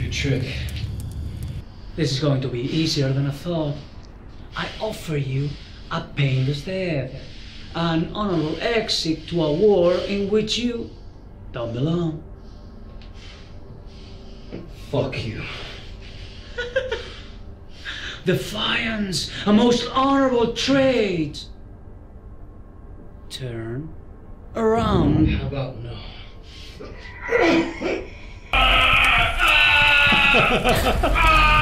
Your trick. This is going to be easier than I thought. I offer you a painless death, an honorable exit to a war in which you don't belong. Fuck you. Defiance, a most honorable trait. Turn around. How about no? Ah!